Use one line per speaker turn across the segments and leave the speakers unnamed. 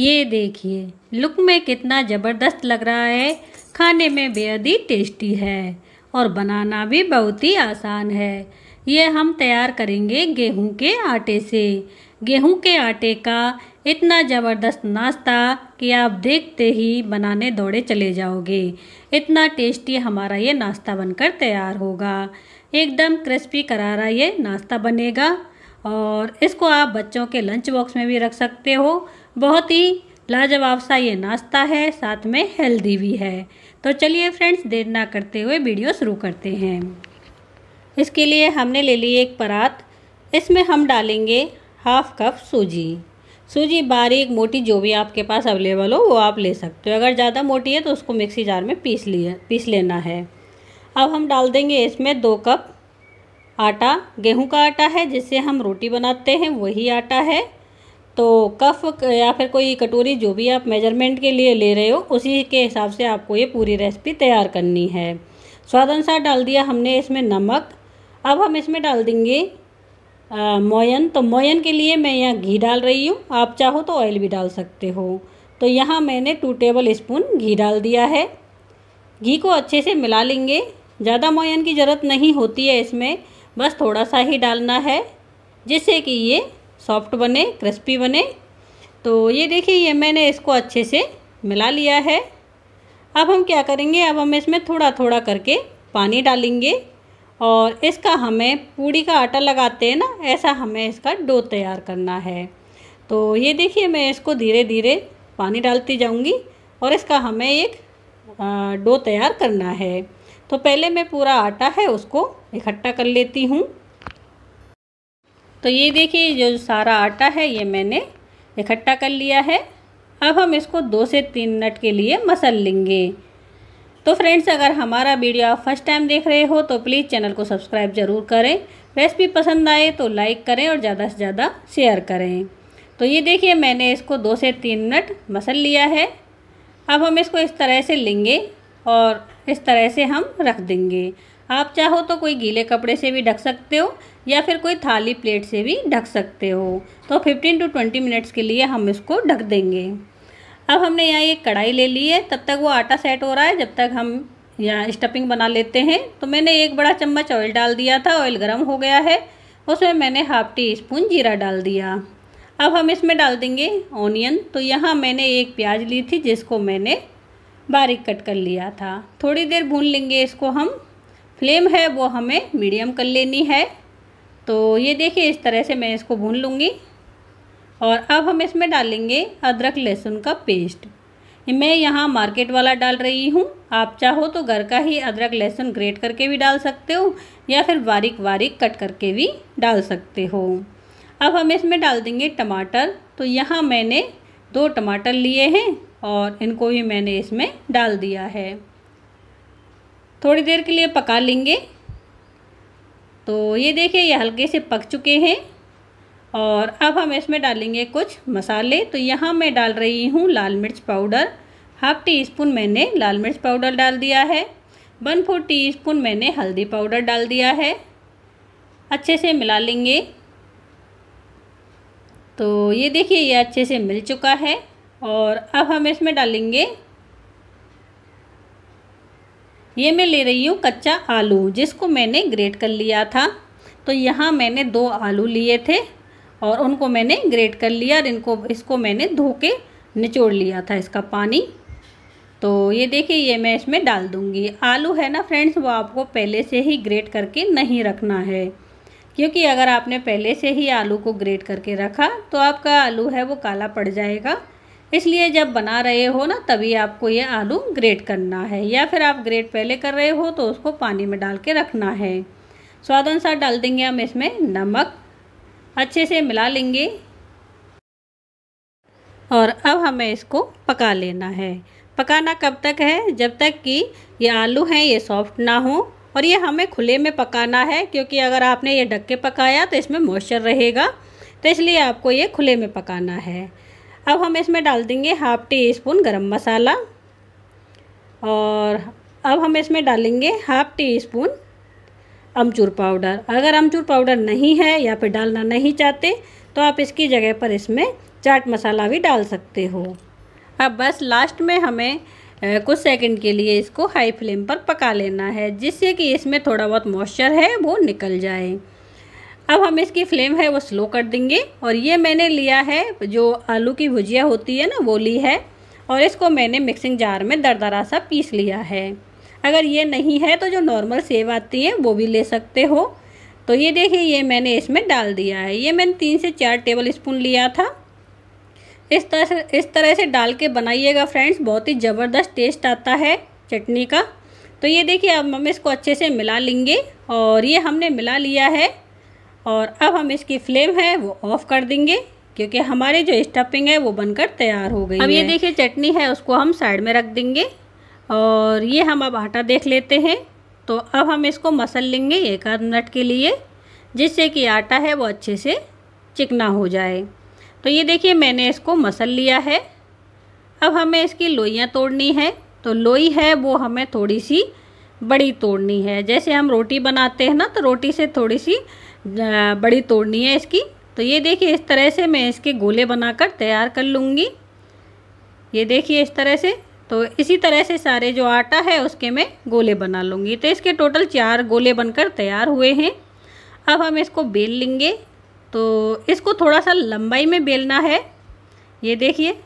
ये देखिए, लुक में कितना ज़बरदस्त लग रहा है। खाने में बेहद ही टेस्टी है और बनाना भी बहुत ही आसान है। ये हम तैयार करेंगे गेहूँ के आटे से। गेहूँ के आटे का इतना ज़बरदस्त नाश्ता कि आप देखते ही बनाने दौड़े चले जाओगे। इतना टेस्टी हमारा ये नाश्ता बनकर तैयार होगा। एकदम क्रिस्पी करारा ये नाश्ता बनेगा। और इसको आप बच्चों के लंच बॉक्स में भी रख सकते हो। बहुत ही लाजवाब सा ये नाश्ता है, साथ में हेल्दी भी है। तो चलिए फ्रेंड्स देर ना करते हुए वीडियो शुरू करते हैं। इसके लिए हमने ले ली एक परात। इसमें हम डालेंगे हाफ़ कप सूजी। सूजी बारीक, मोटी, जो भी आपके पास अवेलेबल हो, वो आप ले सकते हो। अगर ज़्यादा मोटी है तो उसको मिक्सी जार में पीस लिया पीस लेना है। अब हम डाल देंगे इसमें दो कप आटा। गेहूँ का आटा है, जिससे हम रोटी बनाते हैं, वही आटा है। तो कफ, या फिर कोई कटोरी जो भी आप मेज़रमेंट के लिए ले रहे हो, उसी के हिसाब से आपको ये पूरी रेसिपी तैयार करनी है। स्वाद अनुसार डाल दिया हमने इसमें नमक। अब हम इसमें डाल देंगे मोयन। तो मोयन के लिए मैं यहाँ घी डाल रही हूँ। आप चाहो तो ऑयल भी डाल सकते हो। तो यहाँ मैंने टू टेबल स्पून घी डाल दिया है। घी को अच्छे से मिला लेंगे। ज़्यादा मोयन की ज़रूरत नहीं होती है इसमें। बस थोड़ा सा ही डालना है, जिससे कि ये सॉफ्ट बने, क्रिस्पी बने। तो ये देखिए, ये मैंने इसको अच्छे से मिला लिया है। अब हम क्या करेंगे? अब हम इसमें थोड़ा थोड़ा करके पानी डालेंगे और इसका हमें पूड़ी का आटा लगाते हैं ना, ऐसा हमें इसका डो तैयार करना है। तो ये देखिए, मैं इसको धीरे धीरे पानी डालती जाऊँगी और इसका हमें एक डो तैयार करना है। तो पहले मैं पूरा आटा है उसको इकट्ठा कर लेती हूँ। तो ये देखिए जो सारा आटा है, ये मैंने इकट्ठा कर लिया है। अब हम इसको दो से तीन मिनट के लिए मसल लेंगे। तो फ्रेंड्स, अगर हमारा वीडियो आप फ़र्स्ट टाइम देख रहे हो तो प्लीज़ चैनल को सब्सक्राइब ज़रूर करें। रेसिपी पसंद आए तो लाइक करें और ज़्यादा से ज़्यादा शेयर करें। तो ये देखिए, मैंने इसको दो से तीन मिनट मसल लिया है। अब हम इसको इस तरह से लेंगे और इस तरह से हम रख देंगे। आप चाहो तो कोई गीले कपड़े से भी ढक सकते हो या फिर कोई थाली प्लेट से भी ढक सकते हो। तो 15 टू 20 मिनट्स के लिए हम इसको ढक देंगे। अब हमने यहाँ एक कढ़ाई ले ली है। तब तक वो आटा सेट हो रहा है। जब तक हम यहाँ स्टफिंग बना लेते हैं। तो मैंने एक बड़ा चम्मच ऑयल डाल दिया था। ऑयल गर्म हो गया है। उसमें मैंने हाफ़ टी स्पून जीरा डाल दिया। अब हम इसमें डाल देंगे ऑनियन तो यहाँ मैंने एक प्याज ली थी, जिसको मैंने बारीक कट कर लिया था। थोड़ी देर भून लेंगे इसको हम। फ्लेम है वो हमें मीडियम कर लेनी है। तो ये देखिए, इस तरह से मैं इसको भून लूँगी। और अब हम इसमें डालेंगे अदरक लहसुन का पेस्ट। मैं यहाँ मार्केट वाला डाल रही हूँ। आप चाहो तो घर का ही अदरक लहसुन ग्रेट करके भी डाल सकते हो, या फिर बारीक बारीक कट करके भी डाल सकते हो। अब हम इसमें डाल देंगे टमाटर। तो यहाँ मैंने दो टमाटर लिए हैं और इनको भी मैंने इसमें डाल दिया है। थोड़ी देर के लिए पका लेंगे। तो ये देखिए, ये हल्के से पक चुके हैं। और अब हम इसमें डालेंगे कुछ मसाले। तो यहाँ मैं डाल रही हूँ लाल मिर्च पाउडर। हाफ़ टी स्पून मैंने लाल मिर्च पाउडर डाल दिया है। वन फोर टी स्पून मैंने हल्दी पाउडर डाल दिया है। अच्छे से मिला लेंगे। तो ये देखिए, ये अच्छे से मिल चुका है। और अब हम इसमें डालेंगे ये मैं ले रही हूँ कच्चा आलू, जिसको मैंने ग्रेट कर लिया था। तो यहाँ मैंने दो आलू लिए थे और उनको मैंने ग्रेट कर लिया और इनको, इसको मैंने धो के निचोड़ लिया था इसका पानी। तो ये देखिए, ये मैं इसमें डाल दूँगी। आलू है ना फ्रेंड्स, वो आपको पहले से ही ग्रेट करके नहीं रखना है। क्योंकि अगर आपने पहले से ही आलू को ग्रेट करके रखा तो आपका आलू है वो काला पड़ जाएगा। इसलिए जब बना रहे हो ना, तभी आपको ये आलू ग्रेट करना है, या फिर आप ग्रेट पहले कर रहे हो तो उसको पानी में डाल के रखना है। स्वाद अनुसार डाल देंगे हम इसमें नमक। अच्छे से मिला लेंगे। और अब हमें इसको पका लेना है। पकाना कब तक है? जब तक कि ये आलू हैं, ये सॉफ्ट ना हो। और ये हमें खुले में पकाना है, क्योंकि अगर आपने ये ढक के पकाया तो इसमें मॉइस्चर रहेगा। तो इसलिए आपको ये खुले में पकाना है। अब हम इसमें डाल देंगे हाफ़ टी स्पून गरम मसाला और अब हम इसमें डालेंगे half teaspoon amchur powder. अगर अमचूर पाउडर नहीं है या फिर डालना नहीं चाहते तो आप इसकी जगह पर इसमें चाट मसाला भी डाल सकते हो। अब बस लास्ट में हमें कुछ सेकंड के लिए इसको हाई फ्लेम पर पका लेना है, जिससे कि इसमें थोड़ा बहुत मॉइस्चर है, वो निकल जाए। अब हम इसकी फ्लेम है वो स्लो कर देंगे और ये मैंने लिया है, जो आलू की भुजिया होती है ना, वो ली है और इसको मैंने मिक्सिंग जार में दरदरा सा पीस लिया है। अगर ये नहीं है तो जो नॉर्मल सेव आती है, वो भी ले सकते हो। तो ये देखिए, ये मैंने इसमें डाल दिया है। ये मैंने तीन से चार टेबल स्पून लिया था। इस तरह से, इस तरह से डाल के बनाइएगा फ्रेंड्स, बहुत ही ज़बरदस्त टेस्ट आता है चटनी का। तो ये देखिए, अब हम इसको अच्छे से मिला लेंगे और ये हमने मिला लिया है। और अब हम इसकी फ्लेम है वो ऑफ़ कर देंगे क्योंकि हमारी जो स्टफिंग है वो बनकर तैयार हो गई अब ये देखिए चटनी है उसको हम साइड में रख देंगे। और ये हम अब आटा देख लेते हैं। तो अब हम इसको मसल लेंगे एक आध मिनट के लिए जिससे कि आटा है वो अच्छे से चिकना हो जाए। तो ये देखिए मैंने इसको मसल लिया है। अब हमें इसकी लोइयाँ तोड़नी है। तो लोई है वो हमें थोड़ी सी बड़ी तोड़नी है। जैसे हम रोटी बनाते हैं ना तो रोटी से थोड़ी सी बड़ी तोड़नी है इसकी। तो ये देखिए, इस तरह से मैं इसके गोले बनाकर तैयार कर लूँगी। ये देखिए, इस तरह से। तो इसी तरह से सारे जो आटा है, उसके मैं गोले बना लूँगी। तो इसके टोटल चार गोले बनकर तैयार हुए हैं। अब हम इसको बेल लेंगे। तो इसको थोड़ा सा लंबाई में बेलना है। ये देखिए।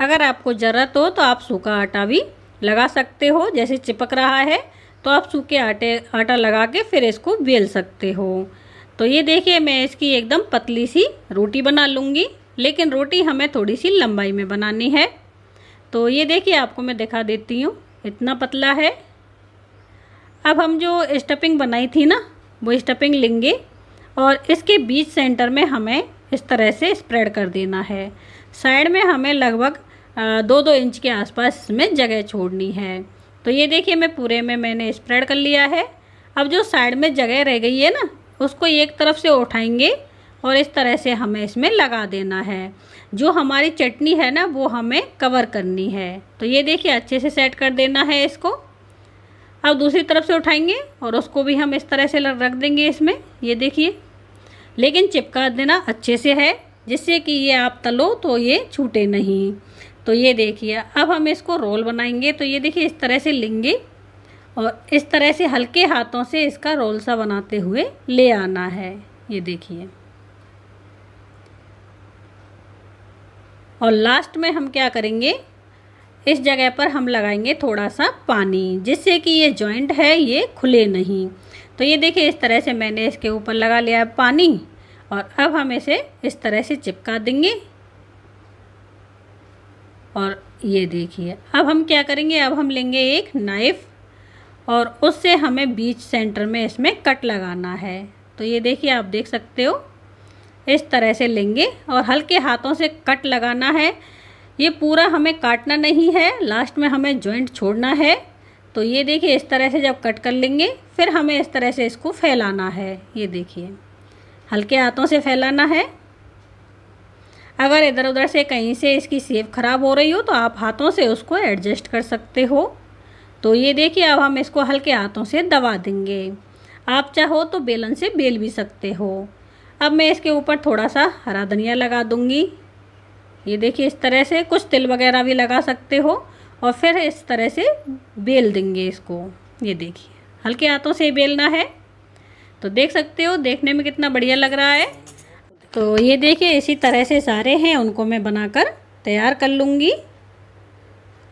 अगर आपको ज़रूरत हो तो आप सूखा आटा भी लगा सकते हो, जैसे चिपक रहा है तो आप सूखे आटे, आटा लगा के फिर इसको बेल सकते हो। तो ये देखिए, मैं इसकी एकदम पतली सी रोटी बना लूँगी, लेकिन रोटी हमें थोड़ी सी लंबाई में बनानी है। तो ये देखिए, आपको मैं दिखा देती हूँ, इतना पतला है। अब हम जो स्टफिंग बनाई थी ना, वो स्टफिंग लेंगे, और इसके बीच सेंटर में हमें इस तरह से स्प्रेड कर देना है। साइड में हमें लगभग दो दो इंच के आसपास इसमें जगह छोड़नी है। तो ये देखिए मैं पूरे में मैंने स्प्रेड कर लिया है। अब जो साइड में जगह रह गई है ना, उसको एक तरफ़ से उठाएँगे और इस तरह से हमें इसमें लगा देना है। जो हमारी चटनी है ना, वो हमें कवर करनी है। तो ये देखिए अच्छे से सेट कर देना है इसको। अब दूसरी तरफ़ से उठाएँगे और उसको भी हम इस तरह से रख देंगे इसमें। ये देखिए, लेकिन चिपका देना अच्छे से है, जिससे कि ये आप तलो तो ये छूटे नहीं। तो ये देखिए, अब हम इसको रोल बनाएँगे। तो ये देखिए, इस तरह से लेंगे और इस तरह से हल्के हाथों से इसका रोल सा बनाते हुए ले आना है। ये देखिए। और लास्ट में हम क्या करेंगे? इस जगह पर हम लगाएँगे थोड़ा सा पानी, जिससे कि ये जॉइंट है, ये खुले नहीं। तो ये देखिए, इस तरह से मैंने इसके ऊपर लगा लिया है पानी और अब हम इसे इस तरह से चिपका देंगे। और ये देखिए, अब हम क्या करेंगे? अब हम लेंगे एक नाइफ़ और उससे हमें बीच सेंटर में इसमें कट लगाना है। तो ये देखिए, आप देख सकते हो, इस तरह से लेंगे और हल्के हाथों से कट लगाना है। ये पूरा हमें काटना नहीं है लास्ट में हमें जॉइंट छोड़ना है। तो ये देखिए, इस तरह से जब कट कर लेंगे, फिर हमें इस तरह से इसको फैलाना है। ये देखिए, हल्के हाथों से फैलाना है। अगर इधर उधर से कहीं से इसकी सेप ख़राब हो रही हो तो आप हाथों से उसको एडजस्ट कर सकते हो। तो ये देखिए, अब हम इसको हल्के हाथों से दबा देंगे। आप चाहो तो बेलन से बेल भी सकते हो। अब मैं इसके ऊपर थोड़ा सा हरा धनिया लगा दूँगी। ये देखिए, इस तरह से कुछ तिल वगैरह भी लगा सकते हो और फिर इस तरह से बेल देंगे इसको। ये देखिए, हल्के हाथों से बेलना है। तो देख सकते हो, देखने में कितना बढ़िया लग रहा है। तो ये देखिए, इसी तरह से सारे हैं, उनको मैं बनाकर तैयार कर लूँगी।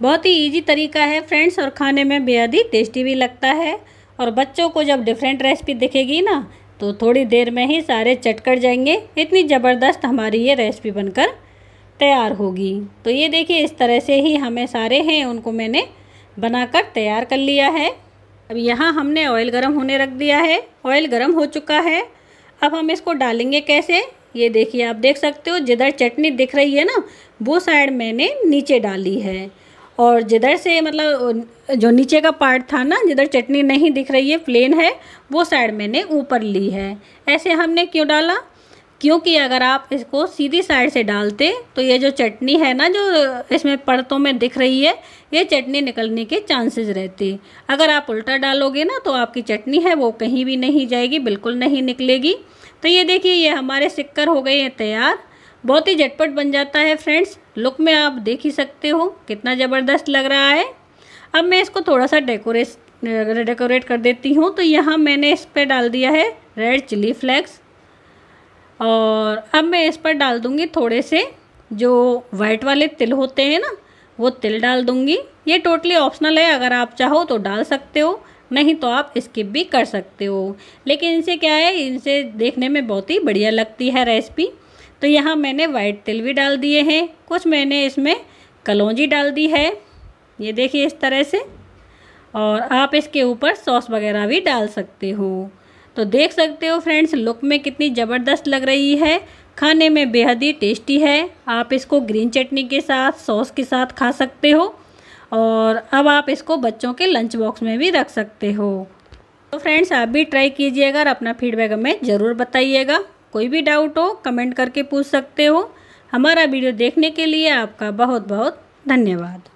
बहुत ही इजी तरीका है फ्रेंड्स और खाने में बेहद ही टेस्टी भी लगता है। और बच्चों को जब डिफरेंट रेसिपी दिखेगी ना तो थोड़ी देर में ही सारे चट कर जाएँगे। इतनी ज़बरदस्त हमारी ये रेसिपी बनकर तैयार होगी। तो ये देखिए, इस तरह से ही हमें सारे हैं, उनको मैंने बनाकर तैयार कर लिया है। अब यहाँ हमने ऑयल गरम होने रख दिया है। ऑयल गरम हो चुका है। अब हम इसको डालेंगे कैसे? ये देखिए, आप देख सकते हो, जिधर चटनी दिख रही है ना, वो साइड मैंने नीचे डाली है। और जिधर से मतलब जो नीचे का पार्ट था ना, जिधर चटनी नहीं दिख रही है, प्लेन है, वो साइड मैंने ऊपर ली है। ऐसे हमने क्यों डाला? क्योंकि अगर आप इसको सीधी साइड से डालते तो ये जो चटनी है ना, जो इसमें परतों में दिख रही है, ये चटनी निकलने के चांसेस रहते। अगर आप उल्टा डालोगे ना तो आपकी चटनी है, वो कहीं भी नहीं जाएगी, बिल्कुल नहीं निकलेगी। तो ये देखिए, ये हमारे सिक्कर हो गए हैं तैयार। बहुत ही झटपट बन जाता है फ्रेंड्स। लुक में आप देख ही सकते हो, कितना ज़बरदस्त लग रहा है। अब मैं इसको थोड़ा सा डेकोरेट डेकोरेट कर देती हूँ। तो यहाँ मैंने इस पर डाल दिया है रेड चिली फ्लेक्स और अब मैं इस पर डाल दूँगी थोड़े से जो वाइट वाले तिल होते हैं ना, वो तिल डाल दूँगी। ये टोटली ऑप्शनल है। अगर आप चाहो तो डाल सकते हो। नहीं तो आप स्किप भी कर सकते हो। लेकिन इनसे क्या है, इनसे देखने में बहुत ही बढ़िया लगती है रेसिपी तो यहाँ मैंने वाइट तिल भी डाल दिए हैं। कुछ मैंने इसमें कलौजी डाल दी है। ये देखिए इस तरह से। और आप इसके ऊपर सॉस वगैरह भी डाल सकते हो। तो देख सकते हो फ्रेंड्स लुक में कितनी ज़बरदस्त लग रही है। खाने में बेहद ही टेस्टी है। आप इसको ग्रीन चटनी के साथ सॉस के साथ खा सकते हो। और अब आप इसको बच्चों के लंच बॉक्स में भी रख सकते हो। तो फ्रेंड्स आप भी ट्राई कीजिएगा और अपना फीडबैक हमें ज़रूर बताइएगा। कोई भी डाउट हो कमेंट करके पूछ सकते हो। हमारा वीडियो देखने के लिए आपका बहुत बहुत धन्यवाद।